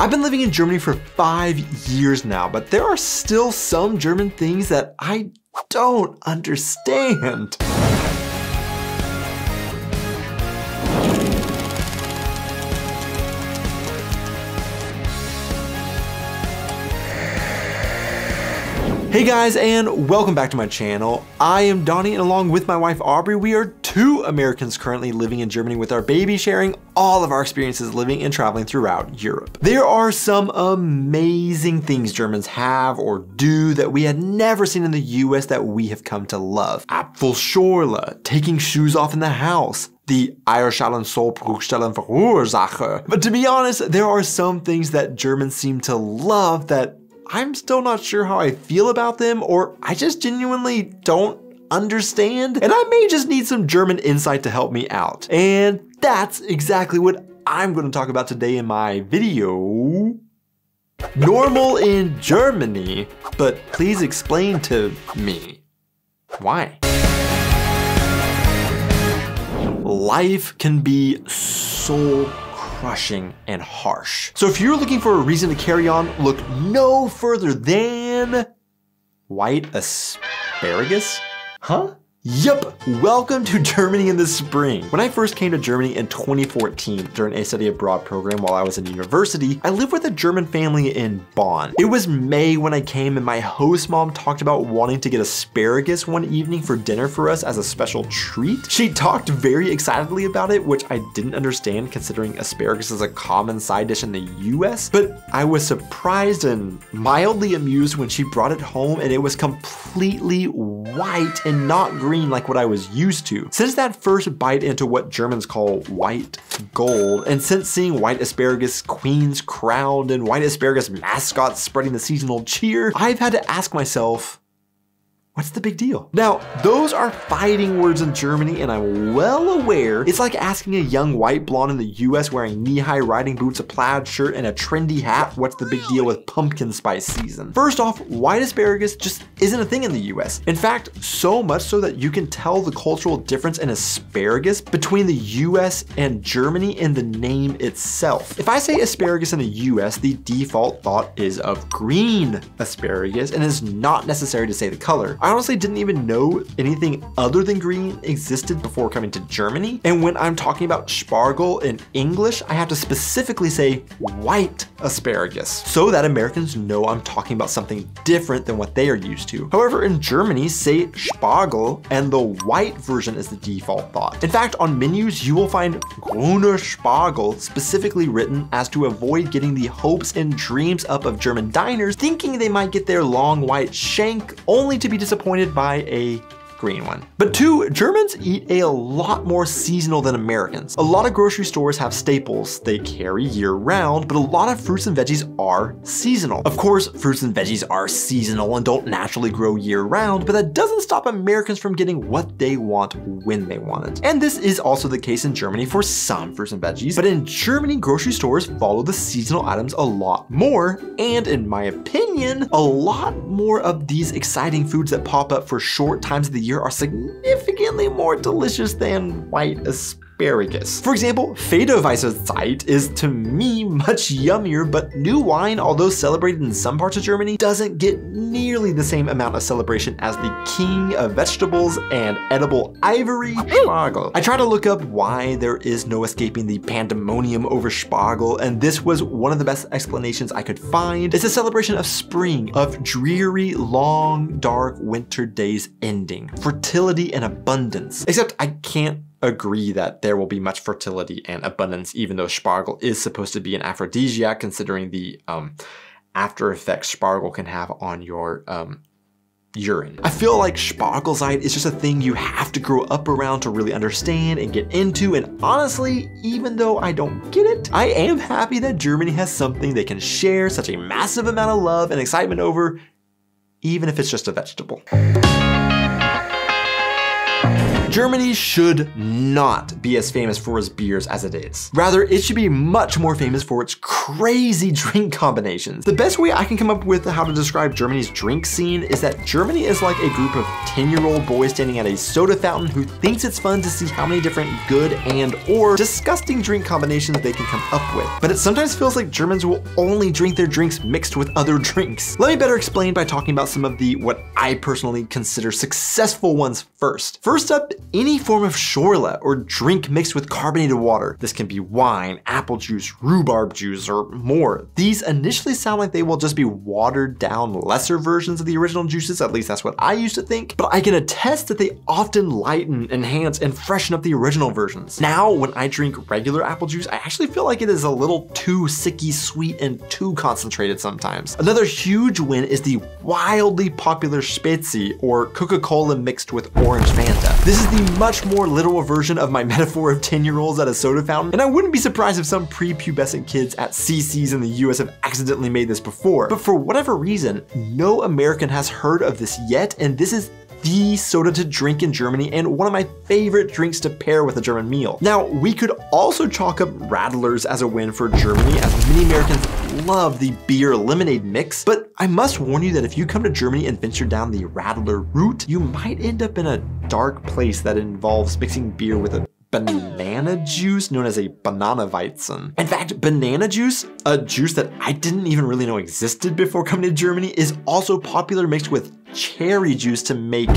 I've been living in Germany for five years now, but there are still some German things that I don't understand. Hey guys, and welcome back to my channel. I am Donnie, and along with my wife Aubrey, we are two Americans currently living in Germany with our baby, sharing all of our experiences living and traveling throughout Europe. There are some amazing things Germans have or do that we had never seen in the US that we have come to love. Apfelschorle, taking shoes off in the house, the Eierschalen Sollbruchstellen verursache. But to be honest, there are some things that Germans seem to love that I'm still not sure how I feel about them, or I just genuinely don't understand, and I may just need some German insight to help me out. And that's exactly what I'm going to talk about today in my video. Normal in Germany, but please explain to me why. Life can be so crushing and harsh. So if you're looking for a reason to carry on, look no further than white asparagus? Huh? Yup, welcome to Germany in the spring. When I first came to Germany in 2014 during a study abroad program while I was in university, I lived with a German family in Bonn. It was May when I came and my host mom talked about wanting to get asparagus one evening for dinner for us as a special treat. She talked very excitedly about it, which I didn't understand considering asparagus is a common side dish in the US, but I was surprised and mildly amused when she brought it home and it was completely white and not green green like what I was used to. Since that first bite into what Germans call white gold, and since seeing white asparagus queens crowned and white asparagus mascots spreading the seasonal cheer, I've had to ask myself, What's the big deal? Now, those are fighting words in Germany, and I'm well aware it's like asking a young white blonde in the US wearing knee-high riding boots, a plaid shirt, and a trendy hat, what's the big deal with pumpkin spice season? First off, white asparagus just isn't a thing in the US. In fact, so much so that you can tell the cultural difference in asparagus between the US and Germany in the name itself. If I say asparagus in the US, the default thought is of green asparagus, and it's not necessary to say the color. I honestly didn't even know anything other than green existed before coming to Germany. And when I'm talking about Spargel in English, I have to specifically say white asparagus so that Americans know I'm talking about something different than what they are used to. However, in Germany, say Spargel and the white version is the default thought. In fact, on menus, you will find Grüner Spargel specifically written as to avoid getting the hopes and dreams up of German diners thinking they might get their long white shank only to be disappointed disappointed by a green one. But two, Germans eat a lot more seasonal than Americans. A lot of grocery stores have staples they carry year round, but a lot of fruits and veggies are seasonal. Of course, fruits and veggies are seasonal and don't naturally grow year round, but that doesn't stop Americans from getting what they want when they want it. And this is also the case in Germany for some fruits and veggies, but in Germany, grocery stores follow the seasonal items a lot more, and in my opinion, a lot more of these exciting foods that pop up for short times of the are significantly more delicious than white asparagus asparagus. For example, Federweisse is to me much yummier, but new wine, although celebrated in some parts of Germany, doesn't get nearly the same amount of celebration as the king of vegetables and edible ivory, Spargel. I try to look up why there is no escaping the pandemonium over Spargel, and this was one of the best explanations I could find. It's a celebration of spring, of dreary, long, dark winter days ending, fertility and abundance. Except I can't agree that there will be much fertility and abundance, even though Spargel is supposed to be an aphrodisiac, considering the um, after effects Spargel can have on your um, urine. I feel like Spargelzeit is just a thing you have to grow up around to really understand and get into, and honestly, even though I don't get it, I am happy that Germany has something they can share such a massive amount of love and excitement over, even if it's just a vegetable. Germany should not be as famous for its beers as it is. Rather, it should be much more famous for its crazy drink combinations. The best way I can come up with how to describe Germany's drink scene is that Germany is like a group of 10 year old boys standing at a soda fountain who thinks it's fun to see how many different good and or disgusting drink combinations they can come up with. But it sometimes feels like Germans will only drink their drinks mixed with other drinks. Let me better explain by talking about some of the what I personally consider successful ones first. First up, any form of Schorle or drink mixed with carbonated water. This can be wine, apple juice, rhubarb juice, or more. These initially sound like they will just be watered down lesser versions of the original juices, at least that's what I used to think, but I can attest that they often lighten, enhance, and freshen up the original versions. Now, when I drink regular apple juice, I actually feel like it is a little too sicky sweet and too concentrated sometimes. Another huge win is the wildly popular Spezi or Coca-Cola mixed with orange Fanta. This is the much more literal version of my metaphor of 10 year olds at a soda fountain, and I wouldn't be surprised if some prepubescent kids at Cici's in the US have accidentally made this before. But for whatever reason, no American has heard of this yet, and this is the soda to drink in Germany and one of my favorite drinks to pair with a German meal. Now, we could also chalk up Radlers as a win for Germany, as many Americans love the beer lemonade mix, but I must warn you that if you come to Germany and venture down the Radler route, you might end up in a dark place that involves mixing beer with a banana juice known as a banana weizen. In fact, banana juice, a juice that I didn't even really know existed before coming to Germany, is also popular mixed with cherry juice to make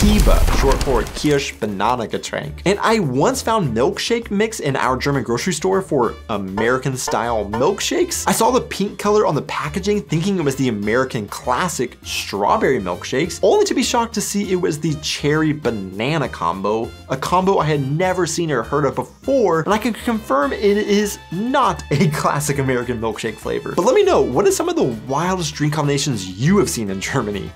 Kiba, short for Kirsch Banana Getränk. And I once found milkshake mix in our German grocery store for American style milkshakes. I saw the pink color on the packaging thinking it was the American classic strawberry milkshakes, only to be shocked to see it was the cherry banana combo, a combo I had never seen or heard of before, and I can confirm it is not a classic American milkshake flavor. But let me know, what are some of the wildest drink combinations you have seen in Germany?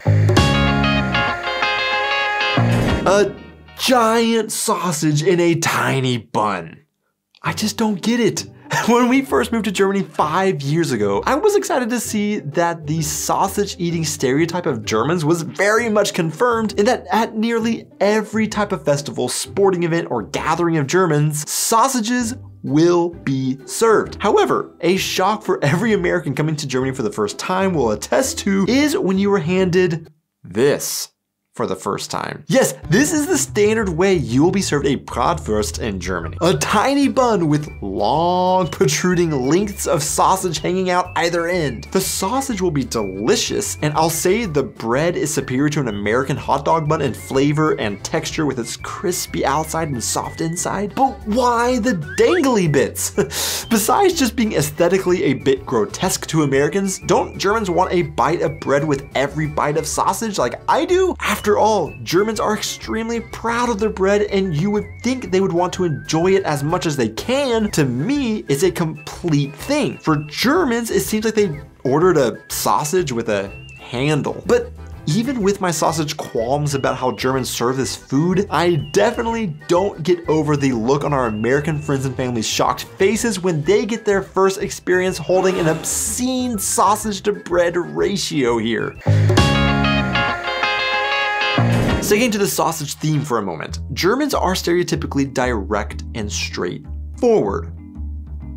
A giant sausage in a tiny bun. I just don't get it. When we first moved to Germany five years ago, I was excited to see that the sausage eating stereotype of Germans was very much confirmed in that at nearly every type of festival, sporting event, or gathering of Germans, sausages will be served. However, a shock for every American coming to Germany for the first time will attest to is when you were handed this for the first time. Yes, this is the standard way you will be served a Bratwurst in Germany. A tiny bun with long protruding lengths of sausage hanging out either end. The sausage will be delicious, and I'll say the bread is superior to an American hot dog bun in flavor and texture with its crispy outside and soft inside. But why the dangly bits? Besides just being aesthetically a bit grotesque to Americans, don't Germans want a bite of bread with every bite of sausage like I do? After after all, Germans are extremely proud of their bread and you would think they would want to enjoy it as much as they can. To me, it's a complete thing. For Germans, it seems like they ordered a sausage with a handle. But even with my sausage qualms about how Germans serve this food, I definitely don't get over the look on our American friends and family's shocked faces when they get their first experience holding an obscene sausage to bread ratio here. Sticking to the sausage theme for a moment, Germans are stereotypically direct and straightforward.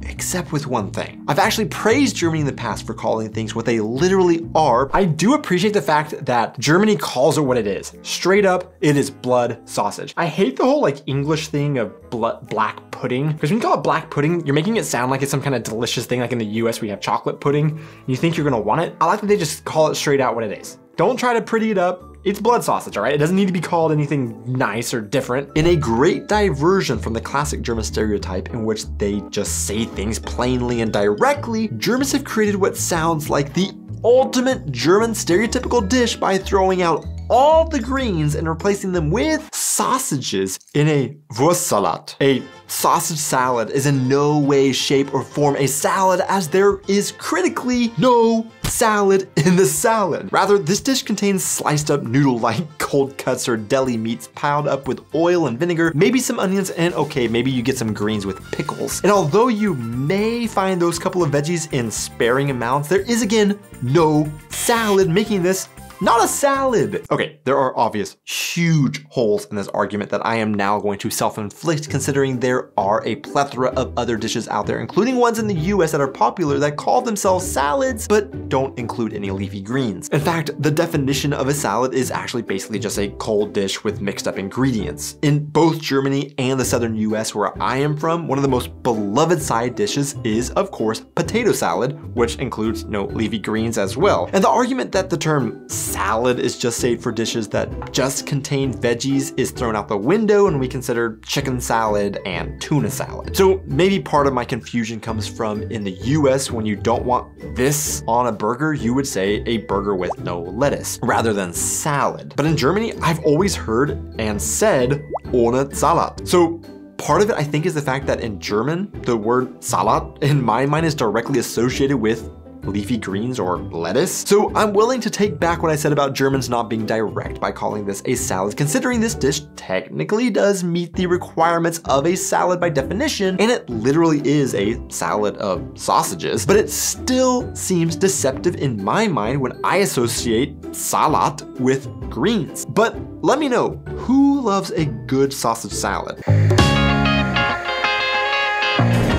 Except with one thing. I've actually praised Germany in the past for calling things what they literally are. I do appreciate the fact that Germany calls it what it is. Straight up, it is blood sausage. I hate the whole like English thing of blood, black pudding. Because when you call it black pudding, you're making it sound like it's some kind of delicious thing like in the US we have chocolate pudding. And you think you're gonna want it. I like that they just call it straight out what it is. Don't try to pretty it up. It's blood sausage, all right? It doesn't need to be called anything nice or different. In a great diversion from the classic German stereotype in which they just say things plainly and directly, Germans have created what sounds like the ultimate German stereotypical dish by throwing out all the greens and replacing them with sausages in a Wurstsalat. A sausage salad is in no way, shape, or form a salad as there is critically no salad in the salad. Rather, this dish contains sliced up noodle-like cold cuts or deli meats piled up with oil and vinegar, maybe some onions, and okay, maybe you get some greens with pickles. And although you may find those couple of veggies in sparing amounts, there is again no salad, making this not a salad. Okay, there are obvious huge holes in this argument that I am now going to self-inflict considering there are a plethora of other dishes out there, including ones in the US that are popular that call themselves salads, but don't include any leafy greens. In fact, the definition of a salad is actually basically just a cold dish with mixed up ingredients. In both Germany and the southern US where I am from, one of the most beloved side dishes is, of course, potato salad, which includes no leafy greens as well. And the argument that the term salad is just saved for dishes that just contain veggies is thrown out the window and we consider chicken salad and tuna salad. So maybe part of my confusion comes from in the US when you don't want this on a burger, you would say a burger with no lettuce rather than salad. But in Germany, I've always heard and said ohne Salat. So Part of it, I think, is the fact that in German, the word Salat in my mind is directly associated with leafy greens or lettuce. So I'm willing to take back what I said about Germans not being direct by calling this a salad, considering this dish technically does meet the requirements of a salad by definition, and it literally is a salad of sausages, but it still seems deceptive in my mind when I associate salat with greens. But let me know, who loves a good sausage salad?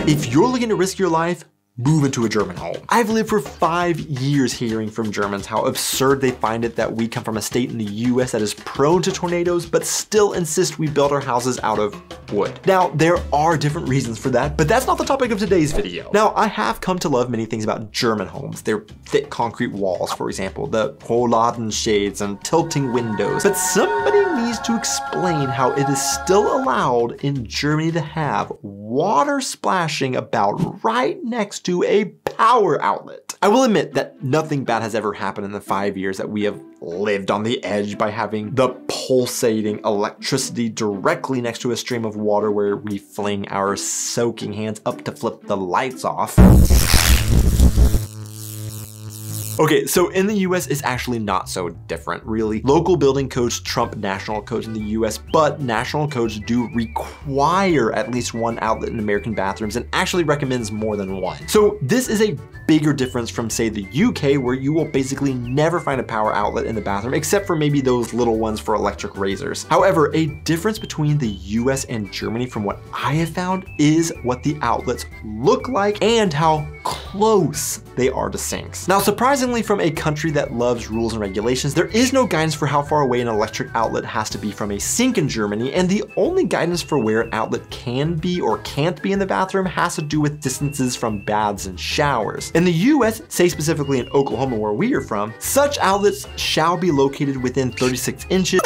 If you're looking to risk your life, move into a German home. I've lived for five years hearing from Germans how absurd they find it that we come from a state in the US that is prone to tornadoes, but still insist we build our houses out of wood. Now, there are different reasons for that, but that's not the topic of today's video. Now, I have come to love many things about German homes. Their thick concrete walls, for example, the Rollladen shades and tilting windows, but somebody needs to explain how it is still allowed in Germany to have water splashing about right next to a power outlet. I will admit that nothing bad has ever happened in the five years that we have lived on the edge by having the pulsating electricity directly next to a stream of water where we fling our soaking hands up to flip the lights off. Okay, so in the US, it's actually not so different, really. Local building codes trump national codes in the US, but national codes do require at least one outlet in American bathrooms and actually recommends more than one. So this is a bigger difference from say the UK where you will basically never find a power outlet in the bathroom except for maybe those little ones for electric razors. However, a difference between the US and Germany from what I have found is what the outlets look like and how close they are to sinks. Now surprisingly from a country that loves rules and regulations, there is no guidance for how far away an electric outlet has to be from a sink in Germany, and the only guidance for where an outlet can be or can't be in the bathroom has to do with distances from baths and showers. In the US, say specifically in Oklahoma where we are from, such outlets shall be located within 36 inches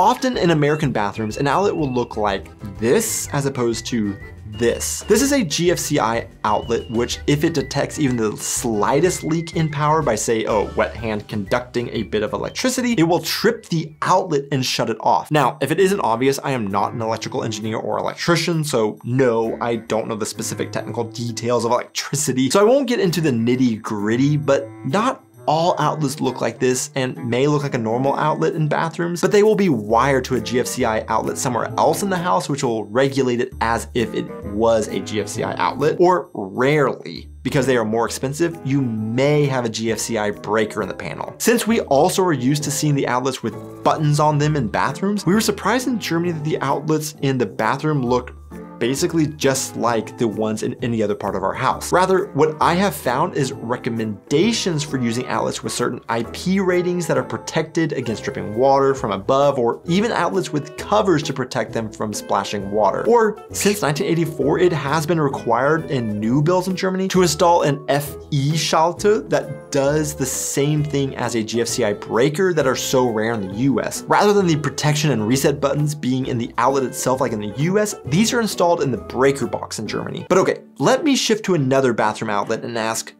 often in American bathrooms, an outlet will look like this as opposed to this. This is a GFCI outlet, which if it detects even the slightest leak in power by say, oh, wet hand conducting a bit of electricity, it will trip the outlet and shut it off. Now, if it isn't obvious, I am not an electrical engineer or electrician, so no, I don't know the specific technical details of electricity, so I won't get into the nitty gritty, but not all outlets look like this and may look like a normal outlet in bathrooms, but they will be wired to a GFCI outlet somewhere else in the house, which will regulate it as if it was a GFCI outlet, or rarely because they are more expensive, you may have a GFCI breaker in the panel. Since we also are used to seeing the outlets with buttons on them in bathrooms, we were surprised in Germany that the outlets in the bathroom looked basically just like the ones in any other part of our house. Rather, what I have found is recommendations for using outlets with certain IP ratings that are protected against dripping water from above, or even outlets with covers to protect them from splashing water. Or since 1984, it has been required in new builds in Germany to install an FI schalter that does the same thing as a GFCI breaker that are so rare in the US. Rather than the protection and reset buttons being in the outlet itself like in the US, these are installed installed in the breaker box in Germany. But okay, let me shift to another bathroom outlet and ask,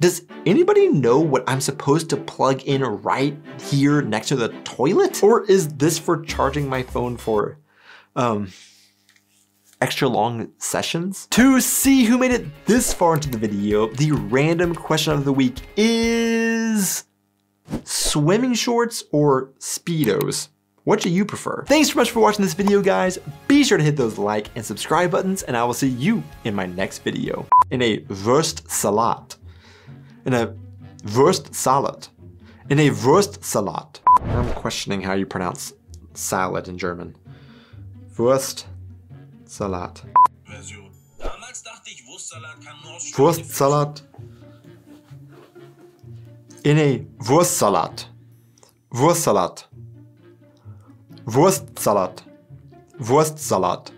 does anybody know what I'm supposed to plug in right here next to the toilet? Or is this for charging my phone for, um, extra long sessions? To see who made it this far into the video, the random question of the week is swimming shorts or Speedos? What do you prefer? Thanks so much for watching this video, guys. Be sure to hit those like and subscribe buttons, and I will see you in my next video. In a Wurstsalat. In a Wurstsalat. In a Wurstsalat. I'm questioning how you pronounce salad in German. Nur aus Wurstsalat. In a Wurstsalat. Wurstsalat. Wurstsalat. Wurstsalat.